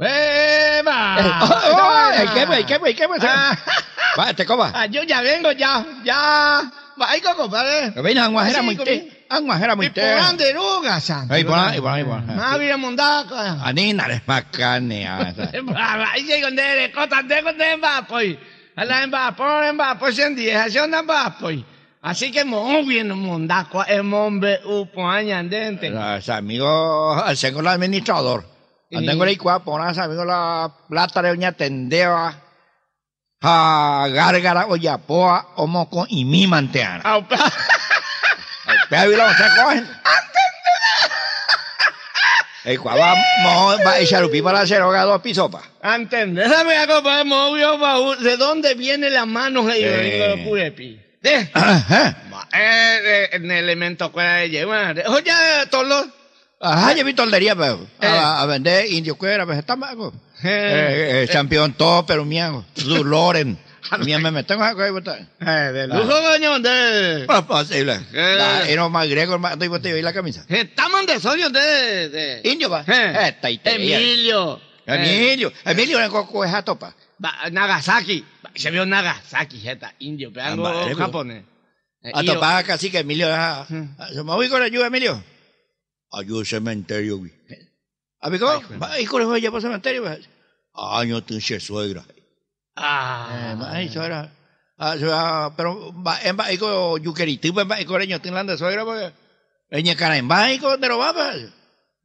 ¡Eva! ¡Ay, qué pues, qué pues, qué pues! Ah, Va, te coba. yo ya vengo, ya, ya. Vai, compadre. Ven a guajera te. A guajera muy Y por ande ruga, santo. Ay, por ahí, por ahí, por ahí. Ma via mondaka. Anina les. Ai, che con delle cose, de con de va poi. Alla en va, por en va, poi sendi, e se non va poi. Así que mo bien mondakwa e mombe upo añandente. Los amigos, el señor administrador. Ahí cua, ponas amigos la plata de uña tendeva. Ha gárgara o yapoa, o moco y mi manteana. Pea vila se cogen. El cua va, mo, va a echar para hacer hogado a pisopa. Antende, dame algo para movio baú. ¿De dónde viene la mano de Eh. yo puepi? De. Ajá. Eh, eh, en elemento que de llevar. Oye, Tolo. Ajá, yo vi toldería, pero. Eh. A, a vender indio cuera, pues está mago. Eh, Eh, eh, campeón todo, pero miago. Loren. Mía me meten a eh, de lujo, coño, de. No es posible. Eh. Era más griego, más doy botella y la camisa. Estamos de soños de. de. Indio va. Eh. Esta y Emilio. Eh, Emilio. Emilio en coco es a topa. Nagasaki. Se vio Nagasaki, jeta, indio, pero algo japonés. Eh, A y yo- topa casi que Emilio a... Mm. a- ¿Se me voy con ayuda, Emilio? Ayuda cementerio. Amigo, Ay, joder. va y con el ya para cementerio. Año tunche suegra. Eh, Ah. ma, eso era... Ah, pero va en va y con yuqueriti, va y con ellos tinlan de suegra, porque... Eñe cara en va y con de lo va, pues.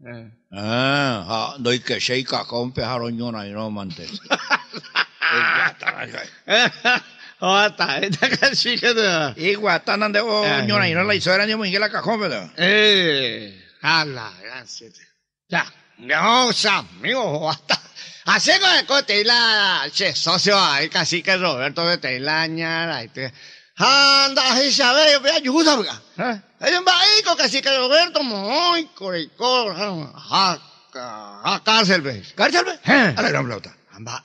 Eh. Ah, ah, doy que sheika con pejaroñona y no mantes. Ota, esta cachica de. Y guatanan de ñona y no la hizo era ni muy la cajón, pero. Eh. Ala, gracias. Ya. No, amigo, hasta. Así con el cote y la. Che, socio, ahí casi que Roberto de Teilaña, ahí te. Anda, ahí sabe, yo vea, ayuda, oiga. ¿Eh? Hay un baico casi que Roberto, muy coricor, a, a cárcel, ves. ¿Cárcel, ve? Eh. A la gran flauta. Amba,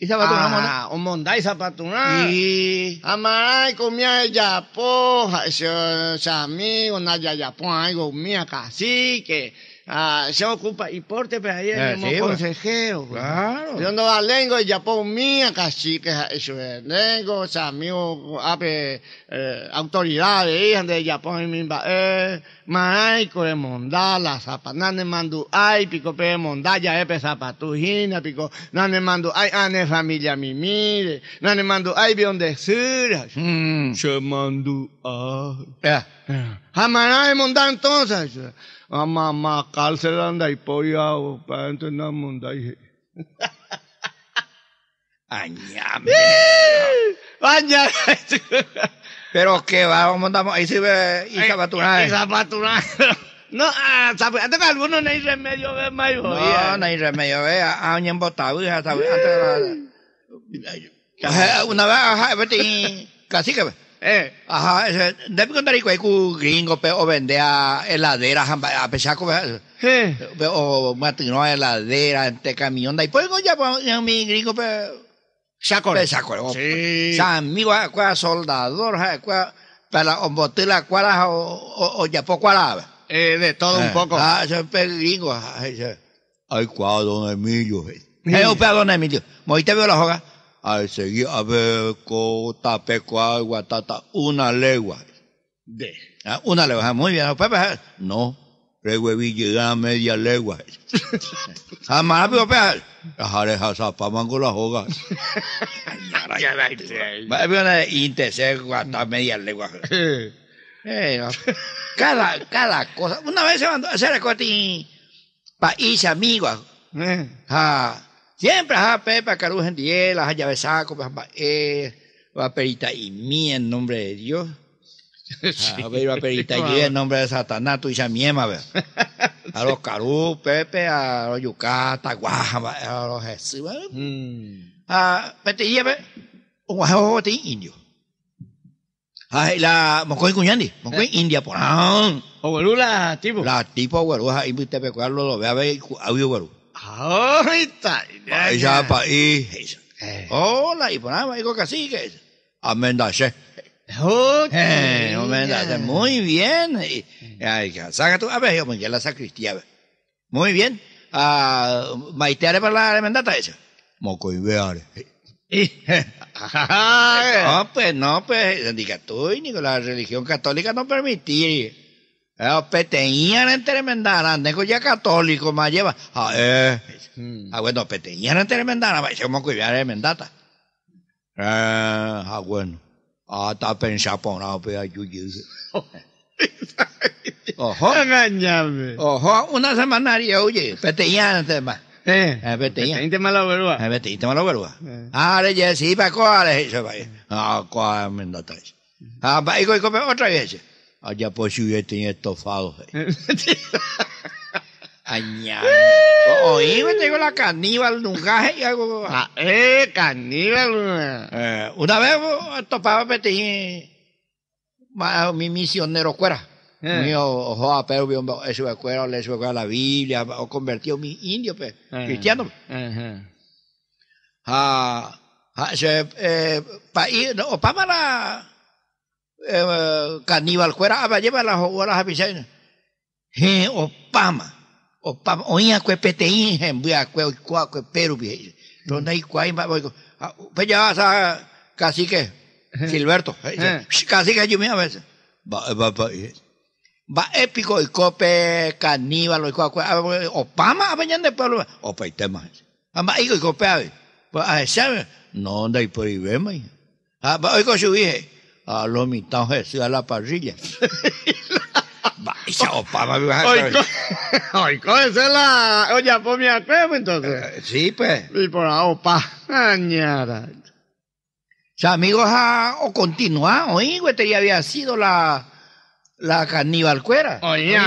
eh, bien. Amba, mondaje zapatuna. Y se va a tomar mona. Ah, un mondai zapatuna. Y. Amaray, comía poja, ese amigo, naya, ya, pues, comía cacique. Ah, se ocupa, y porte, pero ahí Eh, el sí, pues. consejero. Claro. Yo no lengo, ya pues mía, cacique, eso es lengo, ese amigo, ape, eh, autoridades, de Japón, mi eh, maray, core mondá, la zapanane mandu, ay, pico, pe, mondá, ya, epe, zapatujina, pico, nane mandu, ay, ane, familia, mi mire, nane mandu, ay, bion de sura, Mm. se mandu, ay. Ya. Amaray, mondá, entonces, a mamá, cárcel anda y polla, para entender mondá, y... Añame. Vaya. Pero que va, vamos, andamos. Ahí se ve. Y sabatuna. Y zapatura. No, ah. Antes que algunos no hay remedio, ve, mayo. No, no hay remedio, ve. A año embotado. Antes de Una vez, vete y. Casi que. Eh, Ajá, ese. Debe contar y cu gringo, o vende a heladeras, a pesar que. eh. o matino a heladera, este camión, de ahí pues ya pues, ya mi gringo pues Saco. pues saco, Sí. sa amigo a cua soldador, a cua para o botila cuala o o o ya po cuala. Eh, de todo un poco. Ah, ese pe gringo, ay, ese. Ay, cua don Emilio. Eh, pe don Emilio. Moi te veo la joga. Ay, seguí a ver co tape cua guatata una legua. De. Ah, Una legua, muy bien. No, rehueví llega a media legua. Jamás, pero pepe, dejaré esa pamango la joga. Ya la hice. Va a haber una índice, guata media legua. Eh. Eh, no. Cada, cada cosa. Una vez se mandó a hacer el país amigos. Eh. Ah, siempre, ah, Pepe, Caru Gentiel, las llave saco, pues, eh, va perita y mí en nombre de Dios. Ah, va perita y mí en nombre de Satanás, tú y miema, ve. A los Caru, Pepe, a los Yucata, Guajama, a los Jesús. Mm. Ah, y ve, un guajo de indio. Ay, la Mocoy Cuñandi, Mocoy India, por ahí. Obolula, tipo. La tipo, güero, ahí te pe cuarlo, lo ve a ver, audio, güero. Ya. ya país. Eh. Hola, y por ahí, digo cacique. Amendache. Ok. Eh, amendache, Ya. muy bien. Saca tú, a ver, yo me la sacristía. Muy bien. Ah, Maiteare para la remendata esa. Moco y veare. No, pues no, pues, diga tú, ni con la religión católica no permitir. Eh, peteñan en tremendana, tengo ya católico, más lleva. Ah, eh. Ah, bueno, peteñan en tremendana, va a ser moco y veare remendata. Eh, ah, bueno. Ah, está pensado por una opera yuyu. Ojo. Engañarme. Ojo, una semanaria, oye, peteñan tema. Eh, Eh, peteñan. Te mala verba. Eh, vete, te verba. Eh. Ah, le sí, para cuál es eso, vaya. Ah, cuál me da tres. Ah, va, y otra vez. Allá por si yo tenía estofado. Añá. Oí, me tengo la caníbal, nunca. y algo. Ah, eh, caníbal. Eh, una vez oh, topaba ma- Mi misionero fuera. Eh. Mío, ojo, a pero vio eso de cuero, le eso de la Biblia, o convertido mi indio, pues, Eh. cristiano. Ajá. Ah, ah, se, eh, pa ir, no, pa para eh, caníbal fuera, a llevar las horas a pisar. He, opama, opama, oía que peteín, en vía que cua que peru bi. Donde hay ma voy. Pues ya sa cacique Gilberto, Eh. cacique yo misma vez. Va va va. Va épico y cope caníbal y cua opama a bañan de pueblo. Opa y tema. Ama y cope ave. Pues a esa no anda y por ahí ve mai. Ah, va con su hija. A lo mitad Jesús a la parrilla. Va, esa opama me vas a co- hoy, cógese la. Oye, pues me acuerdo entonces. Eh, Sí, pues. Y por la opa. Añara. O sea, amigos, ah, o continuar, oí, güey, había sido la, la caníbal cuera. Oye,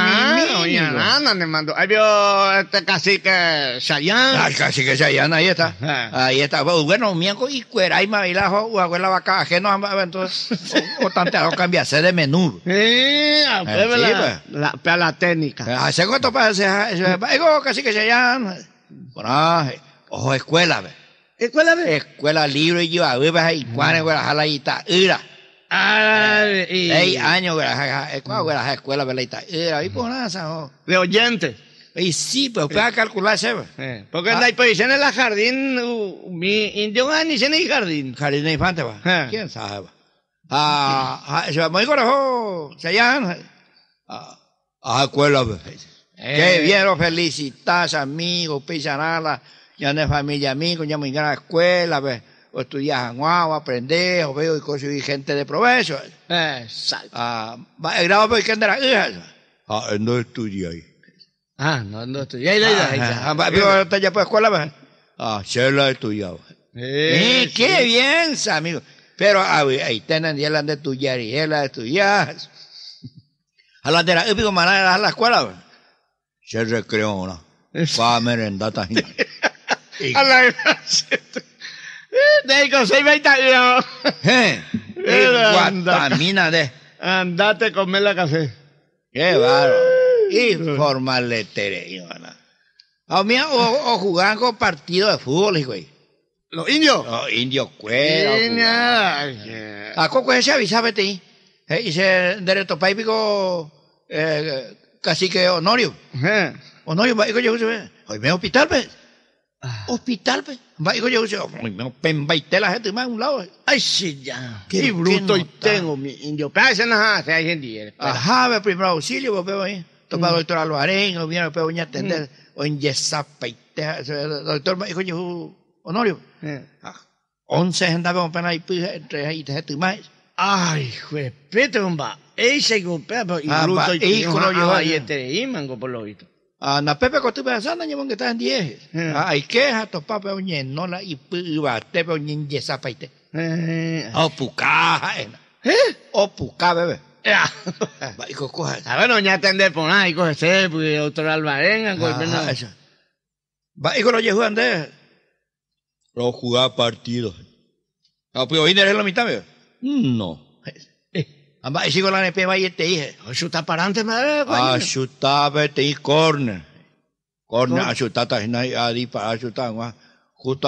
oye, amigo. nada, me mandó. Ahí vio este cacique Chayán. Ah, casi que se hallan, ahí está. Ah. Ahí está. Bueno, mienco y cuera y mavilajo, o abuela vaca ajeno, entonces, o, o tanto cambiarse de menú. Eh, a ver, sí, la, la, técnica. Hace cuánto parece, digo, casi que se hallan. Bueno, eh, ojo, escuela, ve. ¿Escuela de? Escuela libre y yo, a ver, y cuándo, jala y está, ira. Ah, y, Seis años, güey, la escuela, ve, la y está, ira. Y pues nada, esa, de oyente. Y sí, pues puede calcularse, ve. Eh, porque Ah. ahí pues en el jardín, uh, mi indio ni en el jardín. Jardín de infante, va. Ah. ¿Quién sabe, va? Ah, ah, se va muy corajo, se llama. Ah, ah, escuela. Qué Eh. bien, lo felicitas, amigos, pisanala, ya de familia, amigos, ya muy gran escuela, ve. O estudias en Guau, o veo y cosas y gente de provecho. Exacto. Ah, va, el grado por de la hija. Ah, no estudia ahí. Ah, no, no estoy. Ahí, ahí. Ah, va, pero está ya por escuela. Ah, se la ha estudiado. Eh, Eh, qué bien, amigo. Pero ah, ahí tienen, y él han de estudiar, y él ha de estudiar. A la de la épico manera a la escuela. Se recreó, ¿no? Va a merendar también. A la gracia. Ahí con seis veinte años. Eh, Era y anda. guatamina de. Andate a comer la café. Qué bárbaro. Y formaletere, O, mira, o, o jugaban con partidos de fútbol, güey. Los indios. Los indios. Eh, A coco ese avisaba ti. Eh, y se derecho paipico eh, cacique Honorio. eh. Honorio, va, hoy me hospital, pues. Hospital, pues. Va, digo yo, hoy me pembaité la gente más a un lado. Ay, sí, ya. Qué bruto y tengo, mi indio. Pero ese no hace, hay gente. Ajá, ve primer auxilio, vos veo ahí. Toma doctor Alvarén, o viene, veo a atender. O en Yesapa y te, doctor, me dijo yo, Honorio. Eh. ah, Once gente vamos a penar y pues, entre te gente más. Ay, juepete, homba. Ese golpea, pero y Ah, bruto y tengo. lleva Ah, ya. este y mango por lo visto. Ah, na Pepe costumbre sana, llevan que está en diez. Mm. Ah, hay queja, topa, pero no la y piba, te veo en Yesapa y te. Eh. O puca, ¿Eh? o puca, bebé. Ya. Va, hijo, coja. A ver, no, ya atender por ahí, coge ese, pues, doctor Alvarenga, golpe, no. Eso. Va, hijo, lo llevo a andar. Lo jugaba partidos. Ah, pues hoy eres la mitad. No. Eh. Amba, y sigo la NP, va y te dije. Oye, está parante, madre, A coño. chutar, vete y corner. Corner, Corner. a a a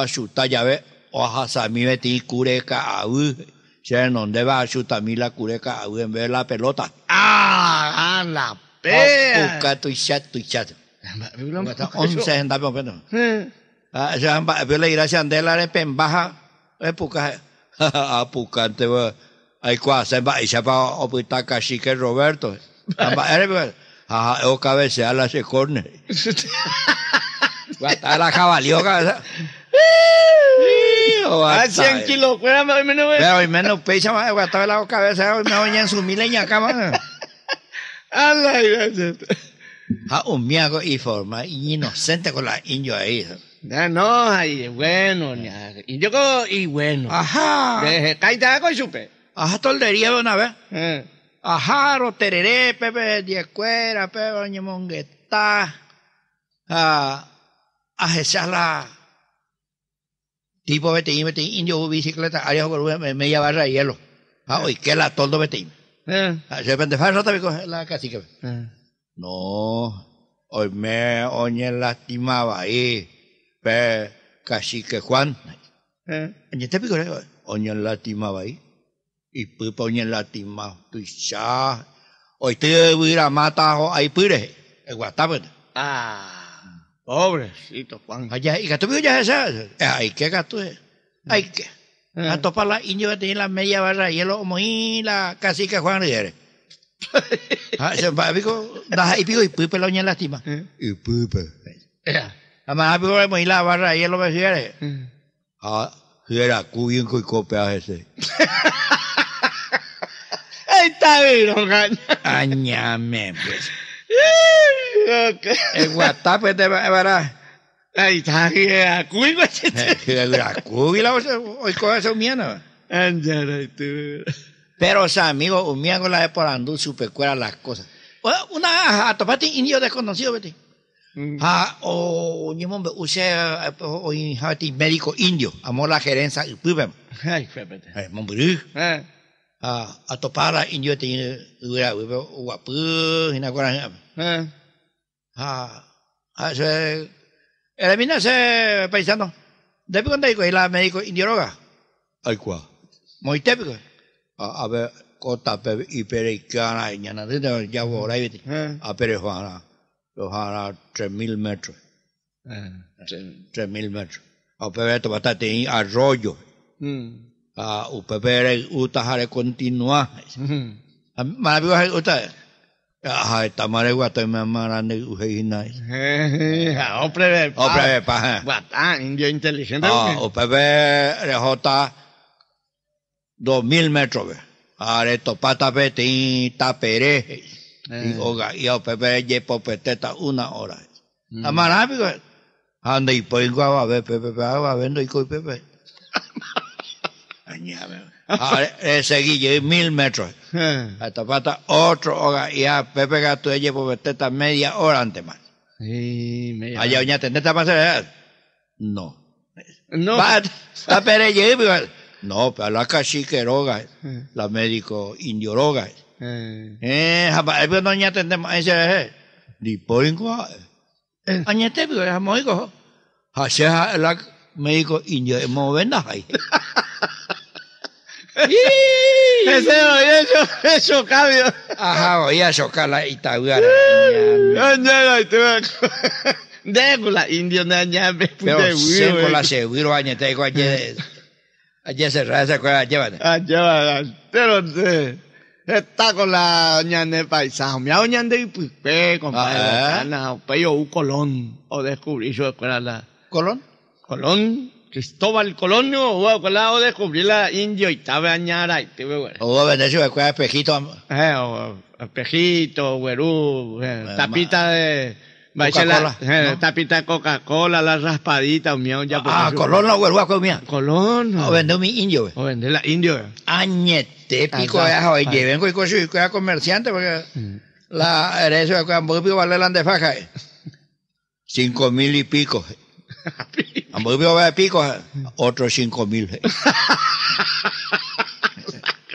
a ya ve. Oja, sami, vete y cureca, a u. Se donde va a mi la cureca, a u, en vez de la pelota. Ah, ah, la Oh, pea. Busca tu chat, tu chat. 11 andamos viendo. Eh. Ah, ya amba viola gracia andela re apukante wa ai kwa se ba isha pa opita kashi que Roberto amba ere ah o cabeza la se corne Guata la cabalio cabeza Ah, 100 kilos, más o menos. Pero hoy menos pecha más guata la cabeza hoy me voy en su mileña cama Ala. Ah, un miago y forma inocente con la indio ahí. Ya no, ahí, bueno, ya. y yo y bueno. Ajá. Deje, cállate con supe. Ajá, toldería de una vez. Eh. Ajá, rotereré, pepe, diezcuera, pepe, oñe monguetá. Ah, ajá, la. Tipo betín, betín, indio, bicicleta, área, me, media barra de hielo. Ah, hoy que la toldo betín. Eh. Ah, se pende farro también coge la cacique. Eh. No, hoy me oñe lastimaba ahí. Pe, cacique Juan. Eh. Oñe te pico, oñe lastimaba ahí. Y pupa oñe lastimaba. Tu ya. Hoy te voy a matar ahí pire. El guatape. Ah, pobrecito Juan. Allá, y gato pico ya esa. Ay, qué gato es. Ay, qué. Eh. A topar la indio que tenía la media barra y hielo como y la cacique Juan Riere. Ah, se va, pico, das ahí pico y pupa la oñe lastima. Eh. Y pupa. Eh. Además, pico y la barra y hielo me riere. Eh. Ah, era cuyen con copia ese. Está bien. Añame, pues. Ok. El WhatsApp es de verdad. Ahí está, ya. Cuigo, La hoy coge eso miena. Anjara, tú. Pero, o sea, amigo, un miego la de por andú, super cuera las cosas. Una, a topate indio desconocido, vete. Mm. Ah, o, ni mombe, use, o, médico indio, amor la gerencia, y pubem. Ay. Eh, mombre. Ha, atau para indio tinggi dura we wa pe hina kurang ha. Ha. Se era mina se paisano. De pe conta iko ila médico indioroga ai kwa moi tepico a, a ver kota pe ipericana ñana de ya a pere juana lo jara 3000 metros eh 3000 metros a pe esto bastante arroyo. Mm. A, u pepe, uta, jare, continua. Mm. A, maravilloso, uta. Ajá, esta madre guata, me amarán, ujejina. Eh. Hombre, O pepe, paja. Guatán, indio inteligente. Ah, o pepe rejota dos mil metros. Are topata peti tapere. Y Eh. oga, y o pepe ye popeteta una hora. Amara, pico. Anda y pues guava, ve, pepe, pepe, agua, vendo y coi pepe. Añame. Are, eh, seguí, ye mil metros. Eh. A topata otro, oga, y a pepe gato ye popeteta media hora antes más. Allá, oña, ¿tendete para hacer? No. No. Ye, pico. No, pero la cacique roga, Eh. la médico indio roga. Eh. Eh, eh, pero no ña tendemos ese, eh. Di poingua. Eh. Añete, pero es moigo. Hace la médico indio, es movenda ahí. Ese eso, eso cambio. Ajá, voy a chocar la tú. Décula, indio, nañame, Pero cinco la seguro, añete, digo, ayer, ayer se reza, cuál llévate. Allá, pero eh, está con la ñane paisano. Mi hago ñande y pues, compadre, Ah, ¿eh? pero un colón, o descubrí su escuela, la Colón. Colón, Cristóbal Colón, o o colado descubrí la indio y estaba añara, y te veo, güey. O vender su escuela espejito. Eh, o espejito, güerú, eh, tapita de... Coca-Cola, eh. Tapita de Coca-Cola, la raspadita, mío, ya por Ah. Colón no, güey, comía. Colón. O vender mi indio. O vender la indio. Añete, pico, hoy lleven con escuela comerciante, porque la herencia de Campo vale la de faja. eh. Cinco mil y pico. Campo vale pico, eh. otros cinco mil. eh.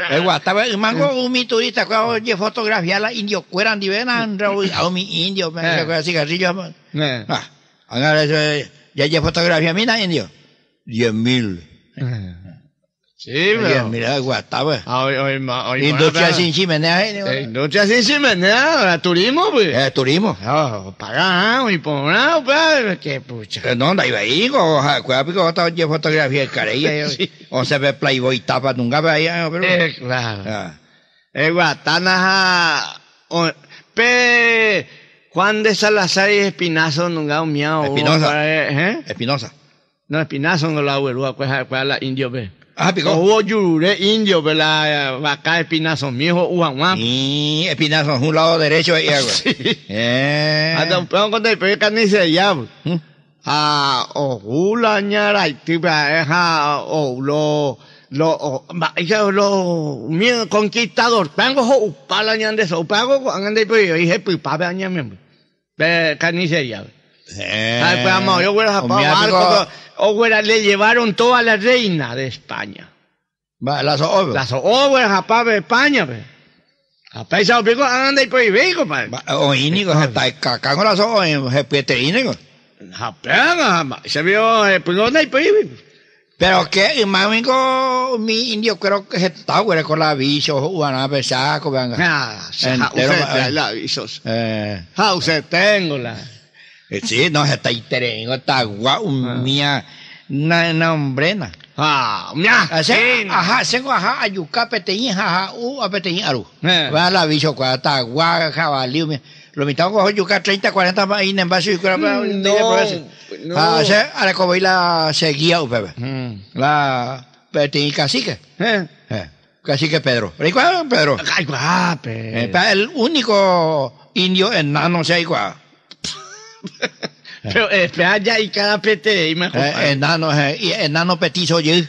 El guataba, el mango, un mi turista, oye fotografía la indio, cueran divenan, a mi indio, me Eh. dice, cigarrillos. Eh. Ah, eh. ya hay fotografía mina, indio. Diez mil. Eh. Sí, Oye, pero. mira. Ah, hoy, hoy, ma- hoy, Industria sin chimenea. Eh, eh, Industria sin chimenea, turismo, pues. Eh, turismo. Ah, pagado y por nada, pues. Que pucha. Eh, No, iba ahí, porque vos estabas llevando fotografía de carilla. Sí. O se ve Playboy tapa, nunca ve ahí, eh, pero. Eh, claro. Ah. Eh, guatana, pe, Juan de Salazar y Espinazo nunca un miau. Espinosa. ¿Eh? Espinosa. No, Espinazo no la huelúa, pues, pues, la indio, pe. Ah, picó. hubo yurure indio, pe, la vaca Espinazo, mi hijo, uan, Y Espinazo, un lado derecho ahí, algo. Eh. Hasta un peón con el pe carnicería, pe. ¿Mm? Ah, o hula ñara y tipa, eja, o lo, lo, o, ella, lo, mi conquistador, pango ho, upala ñande so, pango, ande, pues, yo dije, pues, pape, añame, pe, carnicería, pe. Eh. Ay, pues, amor, yo hubiera O zapado mira, algo, pico, o hubiera, le llevaron toda la reina de España. va, la so- obvio. La so, o hubiera zapado de España, pe. A pesar pico, ande, pues, ve, compadre. Va, O ínigo, se está cacán con la so, en jepeterínico. Japanga, se vio, eh, pues, ande, pues, Pero que, mamico, mi indio, creo que se está, güey, con la bicho, una pesaco, venga. Ah, se eh. la avisos. Eh. Ja, usted tengo la. Eh, Sí, no, está interesante, está guau, mía, na, na, hombrena. Ah, sí, ajá, tengo ajá, ayuca, peteñín, ajá, u, a peteñín, aru. Eh. Va la bicho, cuando está guau, jabalí, me- lo mitad con yuca 30, 40 más en envase y cura para Mm, no, no. Ah, se, ahora como la seguía, bebé. Mm. La peteñín cacique. Eh. Eh, cacique Pedro. ¿Recuerdan Pedro? Eh, pa- el único indio enano, se igual. Pero eh, espera ya y cada pete y mejor. Eh, enano, eh, y enano petizo, yo.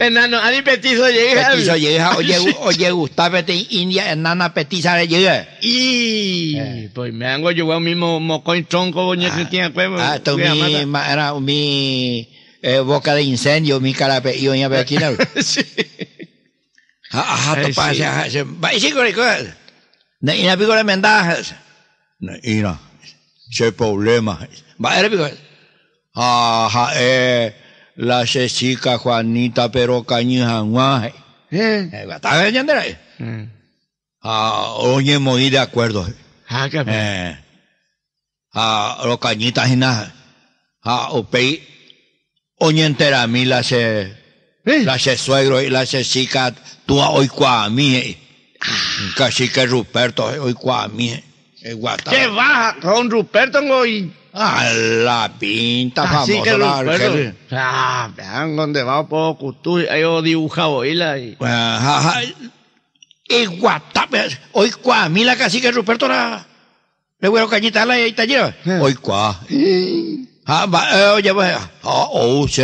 Enano, a mi petizo llega. Petizo, yo. Oye, oye, Gustavo, india, enana petiza, yo. Y pues me hago yo mismo mocoy tronco boñe que tiene pues. Ah, esto mi, era mi eh, boca de incendio, mi carape, ve aquí, ¿no? Sí. Ajá, Ay, to pa, sí. se, se, va, y sí, corre. Na- Y na pico de mendajas. Na- Y no, ese problema. Era pico. Ajá, eh, la chica Juanita, pero cañija, guaje. Eh. Eh, ¿Está viendo ahí? Mm. Ah, oye, muy de acuerdo. Ah, qué Eh, ah, los cañitas y nada. Ah, o pei, oye, entera mí la se, Eh. la se suegro y la se chica, tú hoy cua a mí. eh. Casi que Ruperto, hoy cua a mí. Eh, guata. ¿Qué baja con Ruperto y Ah, la pinta así famosa. que la Ruperto? Ah, vean dónde va poco cutu, ahí yo dibujado y la y Ajá. Y guata, pues, hoy cua a mí la cacique Ruperto la, le voy a cañita la y está llena. Eh. Hoy cua. Ah, va, eh, oye, pues, ah, oh, sí.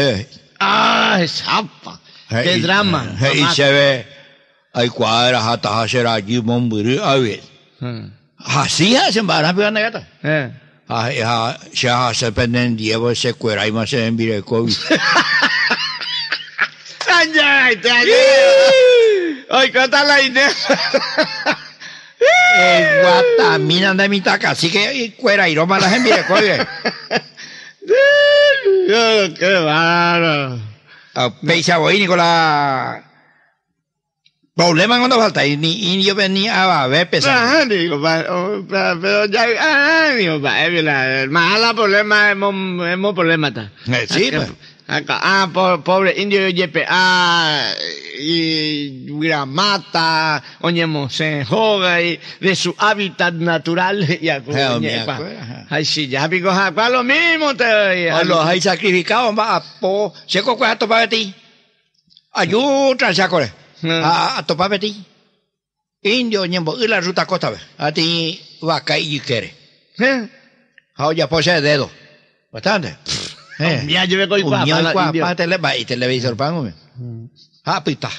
Ah, zapa. Qué drama. y se ve, hay cuadras hasta hacer allí, bomburi, a ver. Mm. Así hacen, van a pegar gata. Eh. Ah, ya, ya se penden diego, se cuera y más se envía el COVID. Ay, ay, ay, ay. Ay, ¿qué tal la idea? Eh, guatamina de mi taca, así que cuera y roma las COVID. Oh, Qué bárbaro. Peisa voy, Nicolás. Problema cuando falta, y ni, yo venía a ver pesar. Ah, digo, oh, pero ya, ah, digo, eh, la, mala problema, hemos, hemos problema está. Eh, sí, Acá- pues. acá, ah, po- pobre indio yepe, ah, y mata, oñemos se joga y de su hábitat natural y a acuerdo, ajá. Ay, sí, ya pico, acá lo mismo te, A los hay sacrificados, va a po, se coge a topar de ti. Ayú, transacore. Mm. A, a topar de ti. Indio, ñembo, la ruta costa, ve. A ti, vaca y quiere. ¿Eh? A oye, pose de dedo. Bastante. Eh. Ya me coy Un pa- pa- tele- va, y televisor pan, hombre. Ah, pita.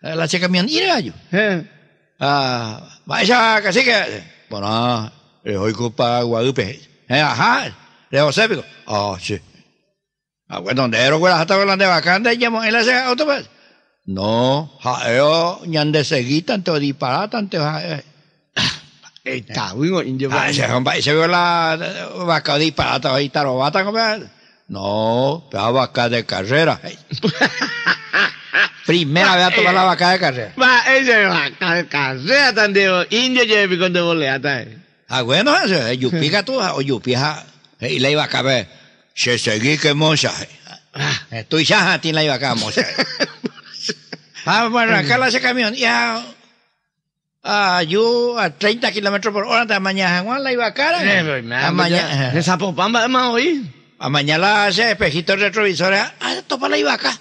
La chica mía, y gallo. Eh. Ah, vaya, casi que. Bueno, le oigo para Guadalupe. Eh, ajá, le José Pico. Ah, sí. Ah, bueno, ¿dónde era güey? Hasta hablando de vacante, llamo en la se autobús. No, ja, yo, ñande seguí tanto disparar, tanto, ja, eh. Está, indio. Ah, ese vio la eh, vaca disparata ahí, tarobata, No, pero vaca de carrera. Primera vez a tomar la vaca de carrera. Va, ese va, carrera tan de indio lleve con de boleata. Ah, bueno, eso, yo pica tú, o yo pija, y la iba a caber, se seguí que moza. Estoy ya, tiene la iba a caber moza. Ah, bueno, acá la ese camión, ya, ah, yo a 30 kilómetros por hora de mañana, Juan la iba a cara. A mañana, De Zapopamba es más oír. a mañana ese espejito retrovisor, ah, topa la iba acá.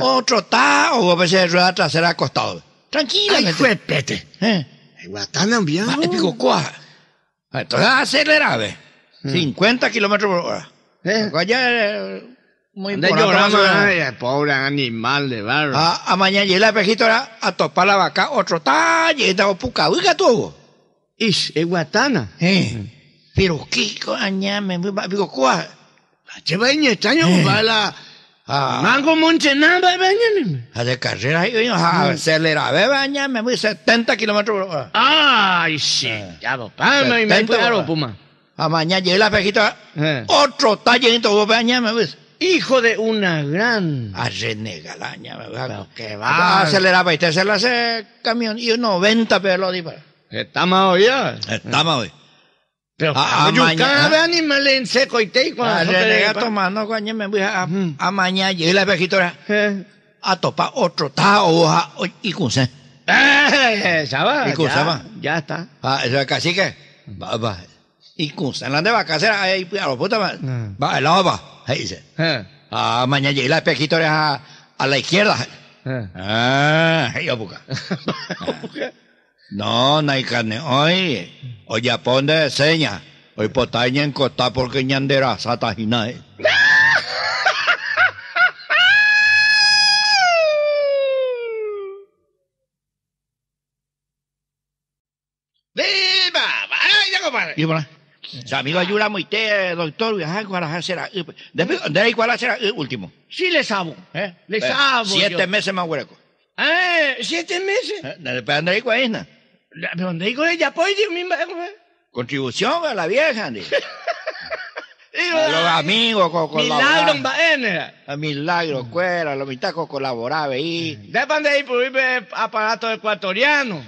Otro está, o a veces rueda trasera acostado. Tranquila, Ay, juepete. eh. Guatana bien. Ah, pico cuaja. Entonces acelera, ve. 50 kilómetros por hora. Eh. Allá eh, muy De importante. pobre animal de barro. Ah, a mañana llega el espejito era a topar la vaca, otro está, llega a puca, oiga tú. Ish, es guatana. Eh. Pero qué coña, me pico cuaja. Che baña extraño, compadre, la... Ah, Mango monche nada, baña. a de carrera, y a acelerar, ve, baña, me voy 70 kilómetros por hora. Ay, sí. Ya, papá, me me Setenta, cuidaron, papá. puma. A mañana llega el espejito, Eh. otro está llegando, baña, me voy. Hijo de una gran... A renegalaña, me voy. Pero qué Ah, va. aceleraba y te se la hace camión y 90 pero lo dispara. Estamos oídos. Estamos hoy. Pero Ah, ah, yo mañana- cada vez animales en seco y te A cuando renegar tomando, coño, me voy a, a mañana llega la espejito Eh, a topar otro ta hoja y cunce. eh, ya va. ¿Y ya? Ya está. Ah, eso es cacique. Va, va. Y cunce. En la de vacacera, ahí, a los puta, va. Mm. Va, el lado va. Ahí dice. Eh, Ah, mañana llega la espejito a, a la izquierda. eh. Ah, ahí busca. No, no hay carne. Hoy, hoy ya pone seña. Hoy potaña en costa porque ñandera sata hinae. ¡Viva! ¡Ay, ya, compadre! Y sa amigo ayuda muy te, doctor, viajar cuál será. Después, de ahí cuál será el último. Sí le sabo. ¿Eh? Le Eh, sabo Siete yo. meses más hueco. Eh, ¿siete meses? ¿Eh? Después de ahí cuál es, na? ¿Pero dónde digo ella? Pues, Dios mío, compadre. Contribución a la vieja, Andy. A los amigos con Milagro en colaborar. Baena. A milagro, cuera, los mitad con colaborar ahí. Depan de ahí por ver aparato ecuatoriano.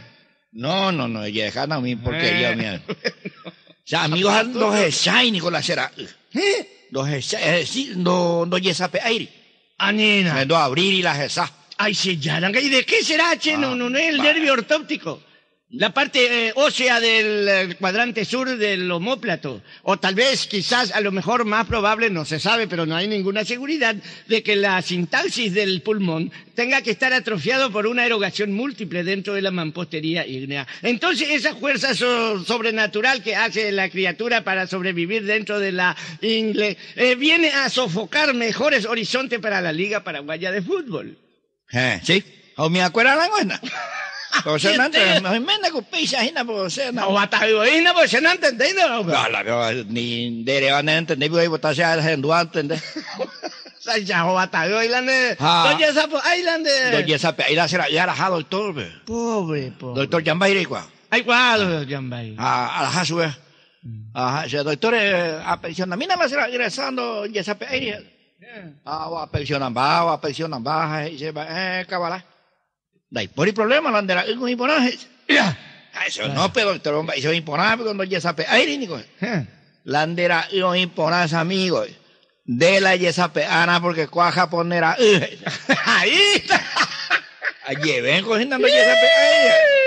No, no, no, ya dejan a mí porquería Eh. O sea, amigos, los shiny con la cera. Los shiny, no, no, yesape aire. Anina. Me do abrir y la jesa. Ay, se llaman. ¿Y de qué será, che? No, Ah, no, no es el nervio ortóptico. La parte eh, ósea del eh, cuadrante sur del homóplato. O tal vez, quizás, a lo mejor más probable, no se sabe, pero no hay ninguna seguridad de que la sintaxis del pulmón tenga que estar atrofiado por una erogación múltiple dentro de la mampostería ígnea. Entonces, esa fuerza so- sobrenatural que hace la criatura para sobrevivir dentro de la ingle eh, viene a sofocar mejores horizontes para la Liga Paraguaya de Fútbol. Eh, sí. O me acuerdo la buena. O sea, ¿Qué no, te- me manda con pisa, hina, por ser, No, no. basta egoísta, pues se no entendido. No, No, la veo, ni de van a entender, voy a botar ya el duan, entender. ya, basta egoísta. Ah. Doña. Doña yesape aire la será, ya la ja, doctor, be. Pobre, pobre. Doctor Jambaire, igual. Ay, cuál, Jambay. a, a la Hasu. Ajá, ese doctor eh, a pensión. A mí nada más era ingresando y esa aire. Ah, a pensión baja, a pensión baja, y se va, eh, cabala. Da y por el problema, la andera, un imponaje. Ah, Eso no, pero hombre, eso es imponaje cuando ya sabe aire, nico. La andera, un imponaje, amigo. De la yesape ana porque cuaja ponera. Ahí está. Allí ven cogiendo yesape aire.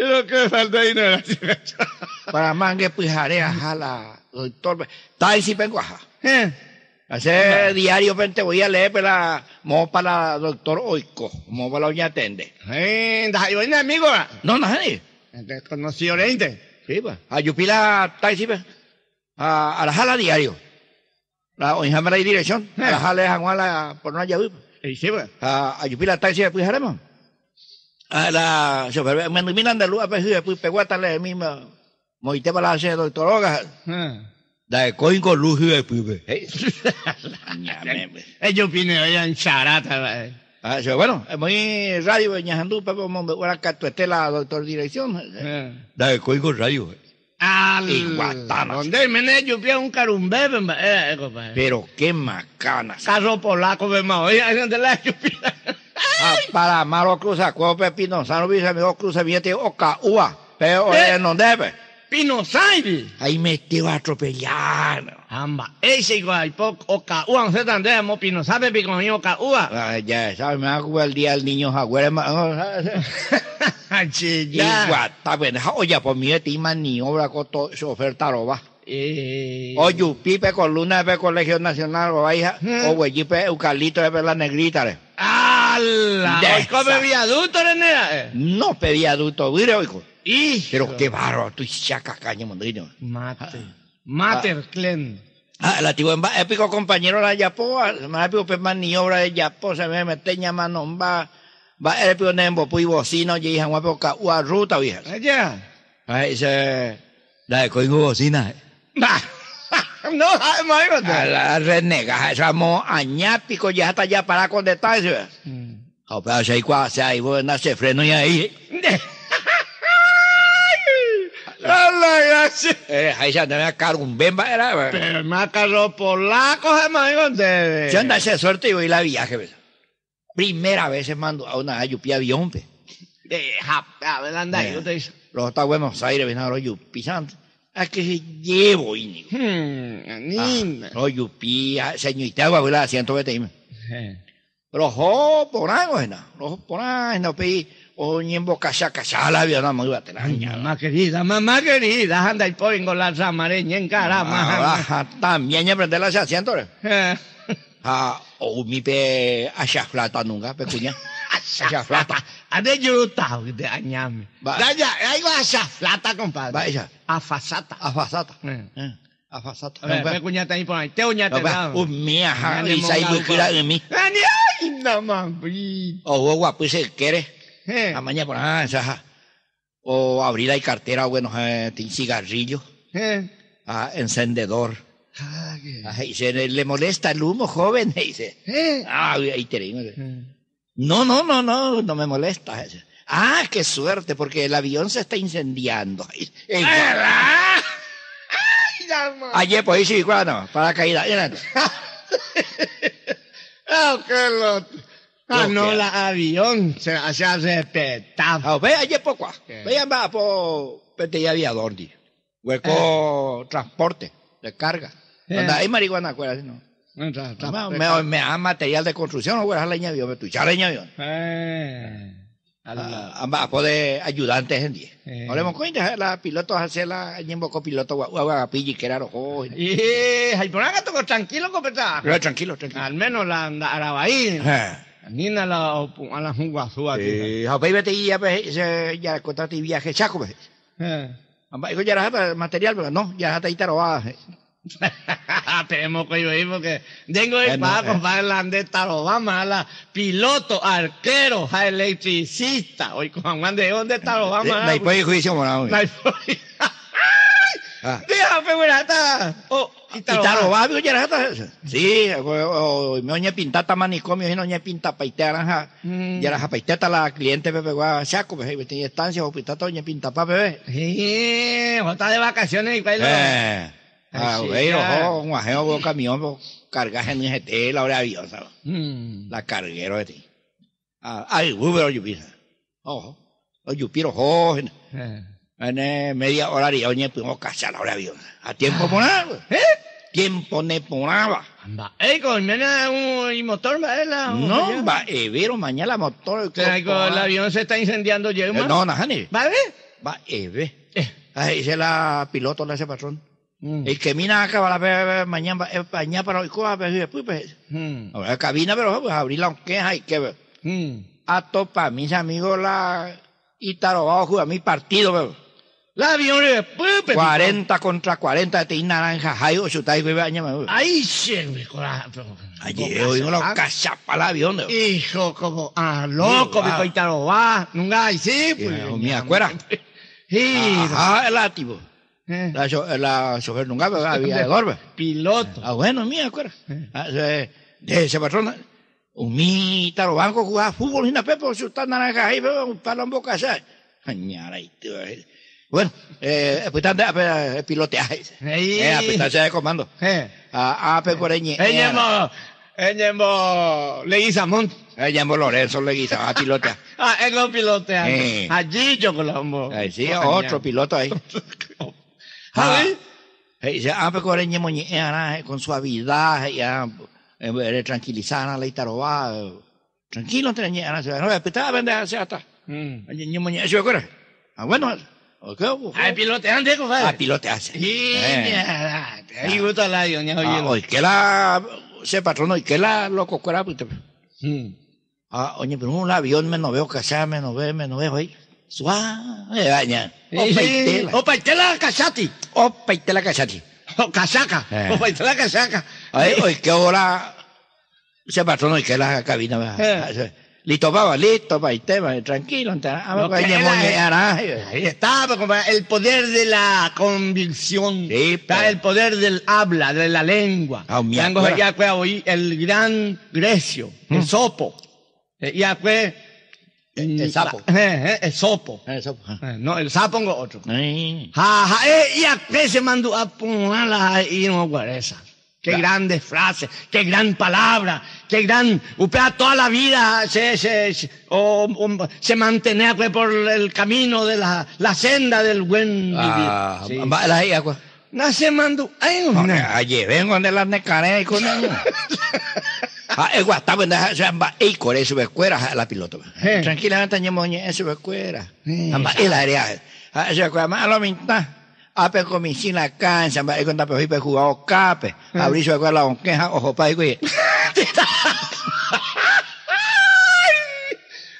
Lo que falta ahí no era Para mangue pujarea, jala, doctor. Está ahí si vengo, Eh, Hace diario pente voy a leer para mo para doctor Oico, mo para doña Tende. Eh, yo amigo. No, no es Desconocido leinte. Sí, pues. A Yupila taxi, pues. A, a la jala diario. La oíjame la dirección. A la jala de Januala por no llave. Y sí, pues. A, a Yupila taxi pues haremos. A la super me miran de luz pues pues pegó hasta la misma. Moite para hacer doctor Oga. Eh. Da de coinco luz y pues. Ellos vienen allá en Charata. eh. Ah, eso, bueno, es muy radio, ñajandú, pero como me hubiera carto estela, doctor dirección. Eh. Da de código radio. Al... Iguatana. Donde me yo pie un carumbebe, eh, compadre. Pero qué macanas. Carro polaco, me ma, oye, ahí donde la yo Ah, para malo cruza, cuando pepino, sano visa, mi cruza, mi te oca, ua, pero Eh. eh, no debe. Pino. Ahí me te iba a atropellar. Amba, ese igual, y poco, oca, uan, se tan de, mo, pino, sabe, pico, mi oca, ua. Ah, ya, ¿sabes? Me hago el día del niño jaguar. Chilla. Iguata, pues, oye, por mí te maniobra con todo chofer taroba. Eh, O yupipe con luna de colegio nacional, o hija, o huellipe eucalipto de la negrita. le. ¡Ala! Ya esa. viaducto, Renea. Eh. No pedí adulto, mire, hijo. Y. Pero qué bárbaro, tú chaca caña, mondrino. Mate. Mater, Clen. Ah, la tigo en épico compañero la yapo, me épico pe maniobra de yapo, se me mete llama nomba, va épico nembo, pues bocino, y hija, guapo, ca, ua ruta, vieja. Allá. Ahí se, la de coingo bocina. Va. No, ay, A máigate. la renega, esa mo, añápico, ya está ya para con detalles. Mm. O pero se cua, se ahí, vos nace freno y ahí. ¡Hala, gracias! Eh, ahí se anda a carumbemba, era. Pero más carro polaco, ay, máigate. Yo anda ese suerte y voy a la viaje, ¿ves? Primera vez se mandó a una yupi avión, pe. Eh, ja, a ver, anda, Eh. yo te dice. Los está Buenos Aires, ven a los yupi, santo. Es que se llevo, Íñigo. Hmm, Ah. Los yupi, ah, señorita, abuela, asiento, vete, dime. Eh. Los japoneses, no. Los japoneses, no, pe. O ni en boca, saca, sala, avión, no, muy bateraña. Mamá querida, mamá querida, anda y pongo la ramareña en. Ah, también ya eh. Ah, o mi pe, nunca, pe, cuña. Asha flata. Ade yutao de añame. Va. Vaya, ahí va compadre. Va ella, Afasata. afasata. Eh. Eh, afasata. Ve cuñata ahí por ahí. Te uñate. Un mía, ja, y sai bukira de mí. Ay, no, man. O vos guapo, se quiere. Eh. A mañana ah, esa. O abrir la cartera, bueno, eh, cigarrillo, Eh. ah, encendedor. Ah, Ah, y se le, le molesta el humo, joven, dice. Eh. Ah, ahí tenemos. Eh. No, no, no, no, no me molesta. Ah, qué suerte, porque el avión se está incendiando. Ayer, pues, sí, cuando, para caída. Ah, qué. Ah, no, que- la avión se hacía respetar. Ah, ve ayer, cuá. ¿Qué? Ve, va, por, pete ya aviador. Hueco transporte, de carga. Eh. Donde hay marihuana, acuérdate, ¿no? Me, me, dan material de construcción, no voy a dejar leña avión, me echando leña avión. Eh. Ah, Amba, poder ayudantes en día. Eh. No le hemos cuenta, la piloto hacer la ñembo copiloto guagapilli que era rojo. Y ahí por acá tranquilo. Pero tranquilo, tranquilo. Al menos la, la arabaí. Eh. Nina la opu- a la junguazúa. Eh, pues, y ya, pues, se- ya contraté viaje chaco, pues. Eh. Amba, digo, ya material, pero no, ya está ahí tarobada. Tenemos que ir porque tengo el Bueno, para eh. la de Tarobama, la piloto, arquero, electricista. Hoy con Juan de dónde Tarobama. Hay pues juicio morado. Por- Ah. Déjame, buena está. Oh, y Y ya era Sí, me oñe pintata manicomio, y no oñe pinta paite aranja. Mm. Ya era paiteta la cliente a chaco, pues, ahí tenía estancia, o pintata oñe pinta pa, bebé. Sí, está de vacaciones y bailo. Eh. Ah, güey, ojo, un ajeo, un camión, cargas en el GT, la hora avión. Mm. La carguero de ti. Ah, ay, uy, pero yupi. Ojo. Los yupiros, ojo. En, Eh. eh, media hora y oñe, pudimos cachar la hora de avión. A tiempo ponaba. ¿Eh? Tiempo ne ponaba. Anda. Ey, con mena un y motor, va la. No, va, eh, vero, mañana motor. El avión se está incendiando, Eh, Yema. No, najani. ¿Vale? Va, eh, ve. Eh. Ahí dice la piloto, le hace patrón. Mm. El que mina acaba la pe- pe- mañana, eh, mañana para hoy, coja, pues, y después, pues, Mm. Ahora cabina, pero pues abrir la queja y que Mm. a topa mis amigos la Itaroba juega mi partido, pero El avión de Pepe. 40 contra 40 de naranja, jayo, chutai, güey, baña, me Ahí se me. Ayer oímos los cachapa el avión, Hijo, como, ah, loco, me va. coitaro va. Nunca hay, sí, pues. Mi acuera. Sí, Ajá, el látigo. eh, La, cho- la chofer nunca, había de dorme. piloto. Ah, bueno, mi acuera. Ah, se- De ese patrón, un mi Itarobanco jugaba fútbol y una pepo, chutar naranja, ahí, un palo en boca, ¿sabes? Añara, y te- Bueno, eh, de piloteaje. Ahí. Eh, está de comando. Eh. Ah, ah, por ahí. Ella mo, ella mo, le hizo a Monte. Ella mo Lorenzo le guisa a pilotear. Ah, él lo pilotea. Eh. Allí yo Colombo. Ahí sí, otro piloto ahí. Ah, eh, dice, ah, pues por ahí moñe, eh, con suavidad, ya, eh, tranquilizar la itaroba. Tranquilo, te ñe, va. No, pendeja, se está. Mm. Ñe moñe, Ah, bueno. Ay, piloteante, compadre. pilotearse. Sí, Eh. ahí gusta la doña Ah, oye. que la, se patrono, y que la loco cuera, pues, Mm. Ah, oye, pero un avión me no veo casar, me no veo, me no veo ahí. Suave, baña. Opa, y tela. Opa, y tela cachati. Opa, y tela cachati. O casaca. Eh. Opa, y tela casaca. Ay, hoy que hora se patrono y que la cabina. Eh. Listo, va, listo, pa, y te va, tranquilo, ah, era, eh. ara, Ahí está, pues, el poder de la convicción. Sí, está pues. el poder del habla, de la lengua. Ah, acuerdo. ya, pues, oí el gran Grecio, Mm. el sopo. Eh, Ya, pues. El- el sapo. Eh, eh, el sopo. Eso. Eh, No, el sapo no otro. Ja, ja, eh, y se mandó a ponerla y no guareza. Qué Ya. grandes frases, qué gran palabra, qué gran, usted toda la vida se, se, se, o- o- se mantenía pues, por el camino de la, la senda del buen Ah, vivir. Sí. la ahí, agua. No se mandó, ay, no, no. Ayer vengo de las necanes con ellos. Ah, el guastabo en esa amba y con eso me escuera la piloto. Eh. Tranquilamente ñe moñe eso. Eh, Amba y la área. Ah, eso escuera más a lo mitad. Ape con mi la cancha, amba y con tape hipe jugado cape. Abrí su escuela la onqueja, ojo pa y güey.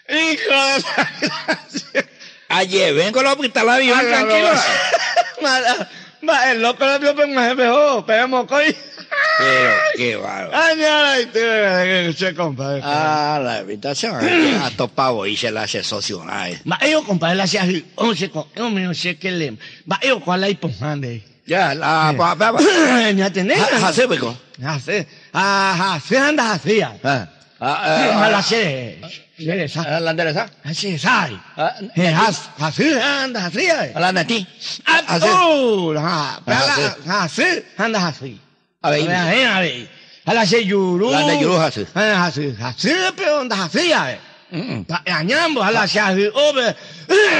Hijo de la... Ayer vengo lo hospital la avión, tranquilo. Ma- El loco lo vio pues me dejó, pegamos coy. Pero qué bárbaro. Ay, ay, te se compadre. Ah, la habitación a topado y se la hace socio. Ay. Ma io compadre la sia hi, o se ko, o me se que le. Ma io qua lei pomande. Ya, la pa. Mi atene. Hace beco. Hace. Hace anda hacia. Ah. Ma la se. Le sa. ah, la endereza. Hace sai. Ah, Eh, has, hace anda hacia. la nati. Ah, Hace. oh, ha, Hace. la hace anda hacia. A ver, A ver, a ver. A la se yuru. La de yuru hace. Ah, hace, hace, pero anda hacia. Mm, Pa- Añambo, a la shahi, obe,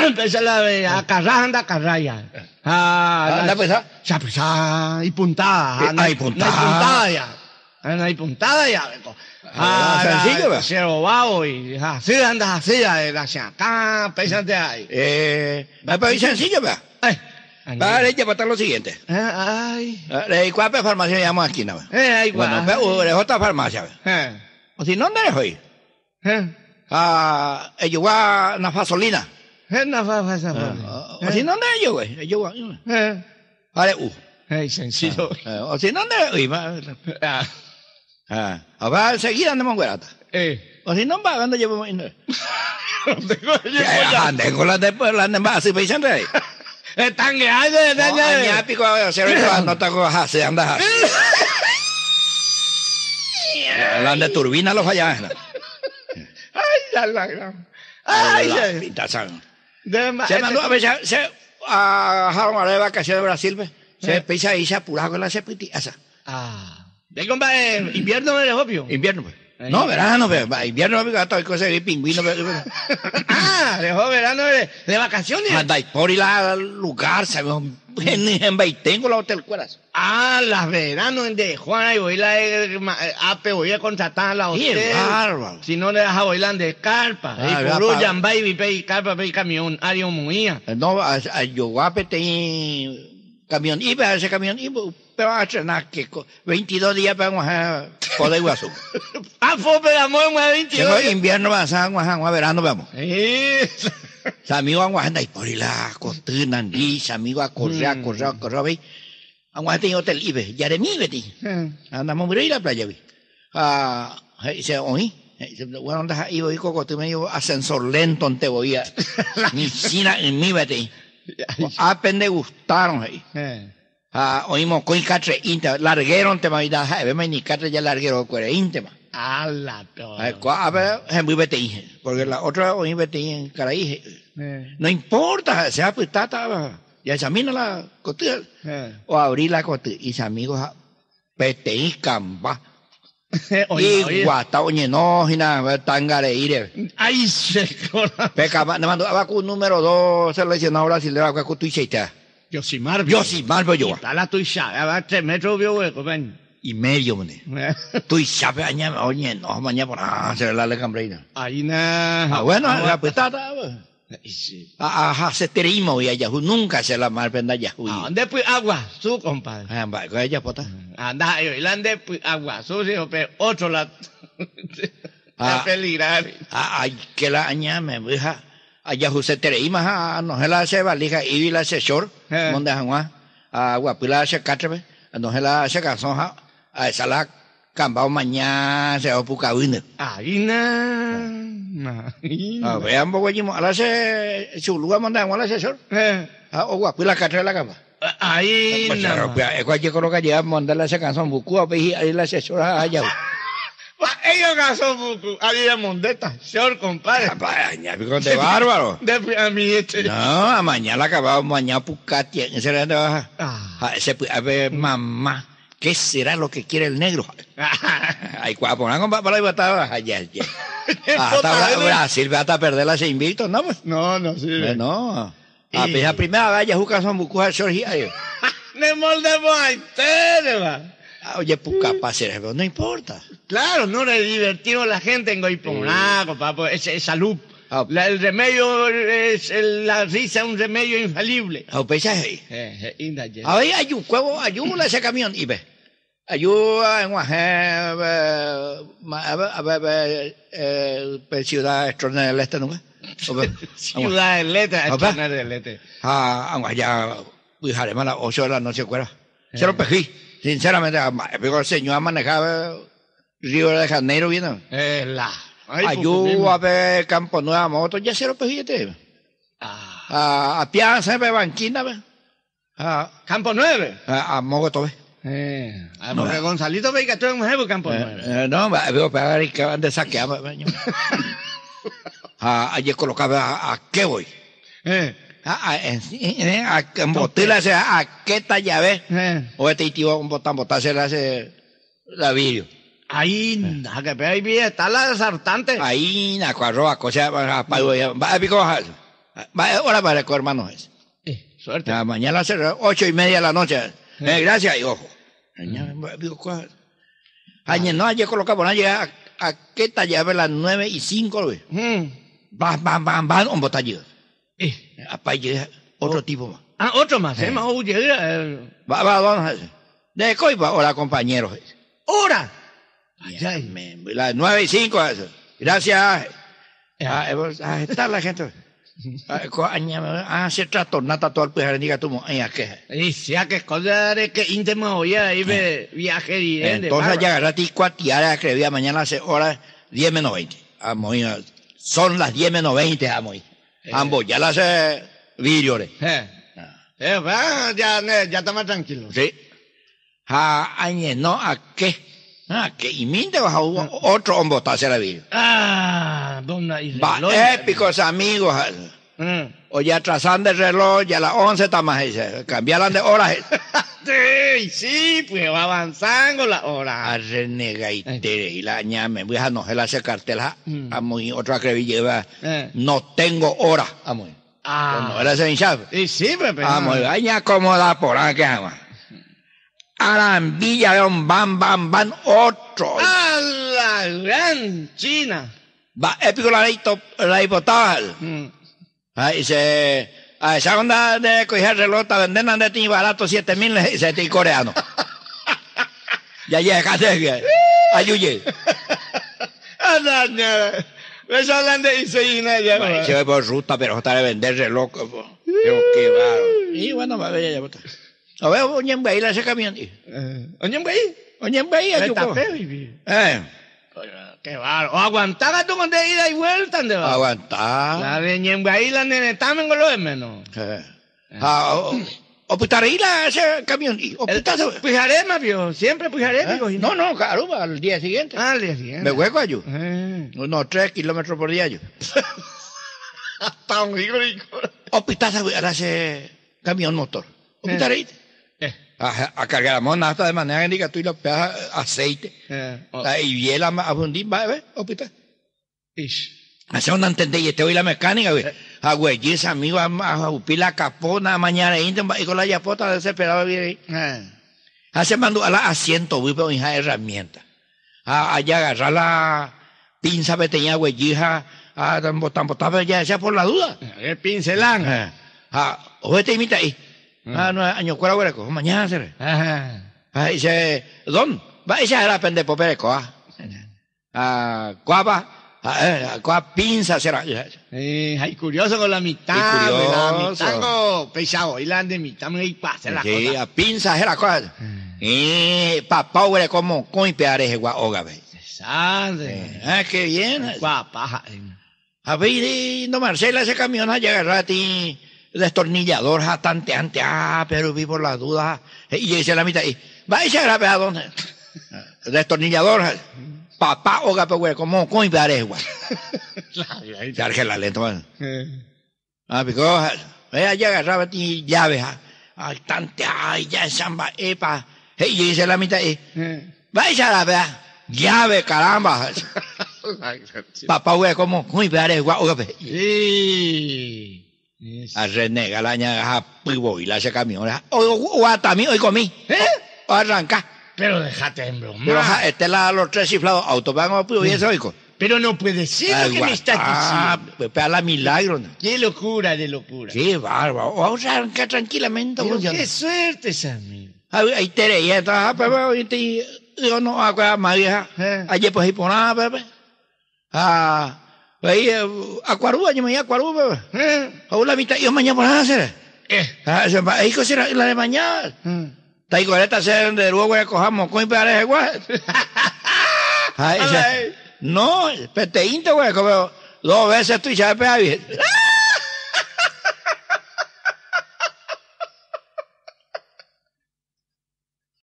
empecé la ve, a carrar, anda a carrar ya. Ah, Anda, pues, ah. Ya, pues, ah, y puntada. Eh, anda- ah, y puntada. No hay puntada ya. Ah, hay puntada ya. Ah, sencillo. Se robado y así anda así, eh, la acá, pésate ahí. Eh, parece sencillo, vea. Ay, Vale, ya para lo siguiente. Eh, Ay, Eh, ¿Cuál farmacia llamamos aquí, no? eh, ay, Bueno, guay. pero es otra farmacia. Eh, O si no, ¿dónde es hoy? eh, Ah, ellos va una fasolina. eh, no fa- fa- fa- Ah, fa- O si no, ¿dónde ellos, güey? Va. Eh, Vale, uh. eh, sencillo. O si no, ¿dónde es? Uy, va. Ah, Ah, va enseguida andamos guarata. Eh, O si no, va, ando llevo. no tengo yo Ya, ande con las de pues, las de más, si pisan de ahí. Es tan grande, tan No, grande. añá pico a hacer esto, no te así, anda así. Las de turbina los fallaban. Ay, la, la, la. Ay, La de ma- Se mandó a ver, se, se, a de vacaciones de Brasil. Se Eh. pisa y se apura con la cepiti, esa. Ah. De compadre, invierno me dejó, pio. Invierno, pues. No, verano, Invierno, gato, hay cosas de pingüino. Ah, dejó verano de, de vacaciones. Y por ir al lugar, ¿sabes? En, en Beitengo, la hotel cueras. Ah, las veranos de Juan y eh, ape voy a contratar a la hotel. bárbaro. Si no le deja bailar de carpa. Ah, y por baby, pay carpa, camión, área muía. No, a, a Yoguape camión, iba a ese camión, iba, pero a entrenar que co- 22 días para a poder Iguazú. Ah, fue pero amor, más Si 22. no, invierno va a a verano, vamos. Amigo ang wahan por la costina ni sa amigo a correr a Mm. correr a correr ve. Wahan ting hotel ibe, ya de mi beti. Eh, Anda mo ir a la playa vi. Ah, se oí. Se bueno y coco te medio ascensor lento ante voy a. Ni sina en mi beti. A pende gustaron ahí. eh. Ah, oímos coi catre inta, largueron te maida, ha, ve ni catre ya larguero cuere íntima. Ala, todo. A ver, es muy betín. Porque la otra oí betín, caray. Eh, No importa, sea pues tata. Y examina la costilla. eh. O abrir la costilla. Y amigos, betín camba. Oye, Y oye. guata, oye, no, jina, tangareire. Ay, se. Peca, me mandó abaco número dos, seleccionado brasileño, abaco tu cheita. Yosimar. Yo sí, mal veo yo. Está la tuya. Va tres metros, vio, hueco, ven. Y medio, mone. Tu sabe, aña, oye, no, mañana por nada, se la le cambrina. Ahí na. Ah, bueno, la pues Ay, a a terimo y a Yahoo nunca se la mal venda Yahoo. Ah, Después agua, su compadre. Ah, va, con ella pota. Anda, la después agua, su, sí, pero otro la. Ah. A peligrar. Ah, ay, que la aña me deja. A Yahoo se terimo, a no se la se valija y la se short, Eh. donde hanwa. A guapila se catrebe, a no se la se canson ha. A esa la cambao mañana se va puca winde. Ahí na. Ahí A na. ver, ambos guayimo, a la se chulúa manda a la se. Eh, Ah, o guapila catre la cama. Ahí Pues na. claro, es cualquier cosa que lleva mandarle esa canción, bucu, a ver, ahí la se short a Yahoo. Ellos buco. Ahí de mondeta. Short, compadre. Vaya, de bárbaro. Después a mí este. No, a mañana acabamos, mañana pucati, en de baja. Ah. A, ese, a ver, mamá, ¿qué será lo que quiere el negro? Ay, pongan con para la batalla, ay, ay. Hasta Bra- Brasil, hasta perderla se invicto, ¿no? Pues, No, no sirve. Eh, no. A la primera vez ya juca son bucujas sorgia. Ne moldemos a ustedes, va. Oye, puca, hacer no importa. Claro, no le divertimos a la gente en Goiponaco, papá, es, es salud. Ah. La- el remedio es el- la risa, un remedio infalible. A pesar ahí. Eh, eh, inda, ya. A ver, hay un huevo, ayúdala ese camión y ve. Ayuda en Guajé, a ver, a ver, eh, ciudad extraordinaria del este, ¿no? Ciudad del Lete, Ah, a va. del Lete. a allá, viajaremos a las 8 de la noche, cuera. Se lo pejí, sinceramente, pero el señor manejaba Río de Janeiro, ¿viene? Eh, la. Ay, Ayuda a ver Campo Nueva Moto, ya se lo pejí, este. Ah, A, a Pianza, ve, Banquina, ve. A, Campo 9. a, a Mogoto, ve. Eh, ah, porque Gonzalito Veiga, tú eres mujer por Campo 9. Eh, eh, no, veo pegar y que van de saquear. Ah, Ayer colocaba a, a qué voy. Eh, A, a, a, a embotila, a, a qué talla ve. eh. O este tío un botán botarse la hace la vidrio. Ahí, pero ahí bien, está la sartante. Ahí na cuarroa, cosa va a pico va ahora para el hermano es. Eh, suerte. Ah, mañana será ocho y media de la noche. Eh, gracias y ojo. Ayer no, ayer colocaba ayer a, a qué talla ve las nueve y cinco, ve. Mm. Van, van, van, van, un botallo. Eh. Apa llega otro tipo más. Ah, otro más, ¿eh? Más huye, eh. Va, va, vamos a hacer. De coiba, ahora compañeros. ¡Hora! Me- Las nueve y cinco. eso. Gracias. Ah, eh, ah, está la gente. Ah, Ah, se trastornata todo el pejar, diga tú, mo- ay, ¿a? Y que de que íntimo ahí ve viaje directo. Entonces ya agarraste y cuatiara, escribía mañana hace horas 10 menos 20. Vamos, ah, son las 10 menos 20, vamos. Ambos, ya las eh. Eh. Eh, ya, ya está más tranquilo. Sí. Ah, añe, no, ¿a qué? Ah, que y minte baja otro botarse la vida. Ah, dona y Va, épicos amigos. ah. Mm. O ya trazan de reloj, ya a las 11 está más. dice, Cambiaran de hora. Sí, sí, pues va avanzando la hora. A renega y tere, y la ñame. Voy a no se la hace cartel. ah, Mm. A muy otra lleva. Eh. No tengo hora. A muy. Ah. No era ese hinchado. Y sí, pues, pero. A muy. Ay, ya cómoda por ahí que ama. Arambilla, vean, van, van, van, otro. ¡A la gran China! Va, épico la ley, la hipotada. Mm. Ah, dice, a esa onda de coger reloj, te venden de ti barato, siete mil, dice ti coreano. ya llega, que ayuye. ¡A la Eso hablan de Iseína ya. Se ve por ruta, pero está de vender reloj. Pero qué va. Y bueno, va a ver, ya A oye, en Bahía ese camión. Eh, Oye, güey. Oye, en Bahía, Está yo. feo, y- Eh, Qué bárbaro. O aguantaba tú con de ida y vuelta, ¿dónde va? aguantar. La de Ñembaí, la nene, también con lo de menos. Eh. Ah, o- Opitareila ese camión. Opitazo. Pujarema, vio. Siempre pujarema, ¿Eh? No, no, claro, al día siguiente. Ah, le siguiente. Me hueco yo. Eh. Unos tres kilómetros por día yo. Hasta un rico, rico. Opitazo era ese camión motor. Opitareita. Eh. A, a cargar la mona hasta de manera que tú y lo pegas aceite. Eh. Oh. Ah, Y viela a fundir, va, ve, opitazo. Ish. Hace una entendé y este hoy la mecánica, güey. A güey, ese amigo, a, a upir la capona, mañana, y con la yapota desesperado, güey. Eh. Hace mandó a la asiento, güey, pero hija herramienta. A, allá agarrar la pinza que tenía güey, hija, a botar, botar, ya sea por la duda. El pincelán. Eh, Ah, oye, te imita ahí. Ah, no, año güey, cojo mañana, seré. Ajá. Ah, dice, ¿dónde? Va, esa era pende popere, coa. Ah, cuapa, ah, eh, coa pinza, será. Eh, ay, curioso con la mitad. Y curioso. La mitad con pesado. Y la de mitad me pasa la Sí, cosa. a pinza, era cosa. Y papá, güey, como coin peare, ese guau, oga, ve. Sande. Ah, qué bien. Guapa. A ver, y no Marcela, ese camión allá agarrar a ti destornillador, ja, tante, ante, ah, pero vi por las dudas. Y dice la mitad, y va a a dónde. Destornillador, papá, pero güey, como coin. Se arge la bueno. Ah, pico, ja. Ve allá agarraba a ti llaves, ja. Ay, tante, ay, ya samba, epa. Y dice la mitad, y va a a llave, caramba. Papá, güey, como coin oga, pe. Sí. A renega la ña a pivo y la ese camión. O, hasta mí hoy comí. ¿Eh? O arranca. Pero déjate en broma. Pero este la los tres ciflados, autobahn o pivo y eso oico. Pero no puede ser lo que me estás Ah, diciendo. pues para la milagro. ¿no? Qué locura de locura. Qué bárbaro. O vamos a arrancar tranquilamente. Pero qué suerte, Sammy. Ahí ahí te reía, está, pero y yo no acuerdo más vieja. Eh. Ayer pues y por nada, pepe. Ah, ahí, eh, acuarúa, yo me iba a. ¿Eh? O la mitad, yo mañana por hacer. Eh. Ah, ahí cosera la de mañana. Mm. Tai coreta se de luego que cojamos coin para ese güey. Ay, Ay. No, peteínte güey, como dos veces tú y ya bien.